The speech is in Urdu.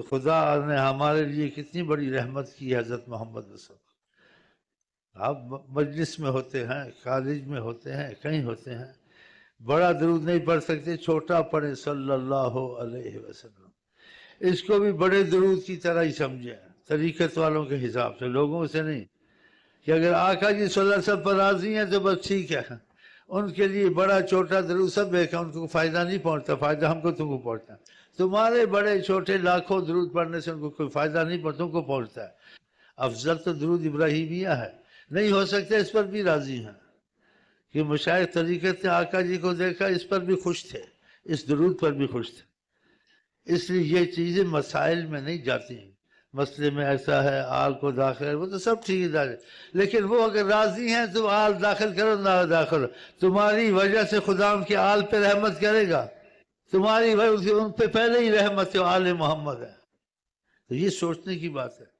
تو خدا نے ہمارے لیے کتنی بڑی رحمت کی حضرت محمد رسول آپ مجلس میں ہوتے ہیں، کالج میں ہوتے ہیں، کہیں ہوتے ہیں۔ بڑا درود نہیں پڑھ سکتے، چھوٹا پڑھے صلی اللہ علیہ وسلم۔ اس کو بھی بڑے درود کی طرح ہی سمجھیں۔ طریقت والوں کے حساب سے، لوگوں سے نہیں۔ کہ اگر آقا جی صلی اللہ علیہ وسلم پر راضی ہیں تو بس ٹھیک ہے۔ ان کے لیے بڑا چھوٹا درود سب ایک ہے ان کو فائدہ نہیں پہنچتا، فائدہ ہم کو تم کو پہنچتا۔ ہے تمہارے بڑے چھوٹے لاکھوں درود پڑھنے سے ان کو کوئی فائدہ نہیں پہنچتا تم کو پہنچتا ہے۔ افضل تو درود ابراہیمیہ ہے۔ نہیں ہو سکتے اس پر بھی راضی ہیں۔ کہ مشاہد طریقت نے آقا جی کو دیکھا، اس پر بھی خوش تھے۔ اس درود پر بھی خوش تھے۔ اس لیے یہ چیزیں مسائل میں نہیں جاتی ہیں۔ مسئلے میں ایسا ہے، آل کو داخل ہے، وہ تو سب ٹھیک ہے لیکن وہ اگر راضی ہیں تو آل داخل کرو، نہ داخل۔ تمہاری وجہ سے خدا ان کے آل پہ رحمت کرے گا۔ تمہاری وجہ ان پہ پہلے ہی رحمت ہے، آل محمد ہے۔ تو یہ سوچنے کی بات ہے۔